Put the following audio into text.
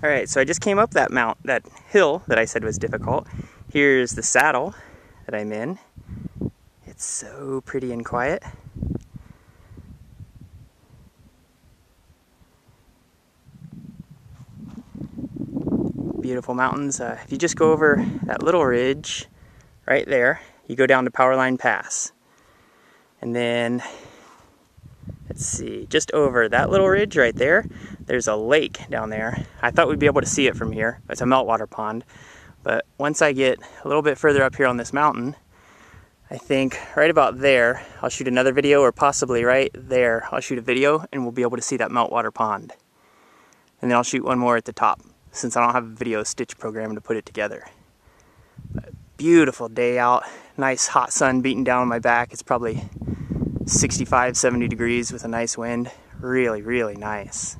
All right, so I just came up that mount, that hill that I said was difficult. Here's the saddle that I'm in. It's so pretty and quiet. Beautiful mountains. Uh, if you just go over that little ridge right there, you go down to Powerline Pass. And then, let's see, just over that little ridge right there, there's a lake down there. I thought we'd be able to see it from here. It's a meltwater pond. But once I get a little bit further up here on this mountain, I think right about there, I'll shoot another video or possibly right there, I'll shoot a video and we'll be able to see that meltwater pond. And then I'll shoot one more at the top since I don't have a video stitch program to put it together. But beautiful day out, nice hot sun beating down on my back. It's probably 65, 70 degrees with a nice wind. Really, really nice.